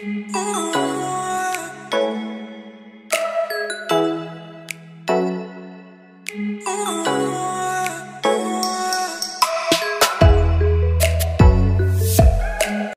Oh.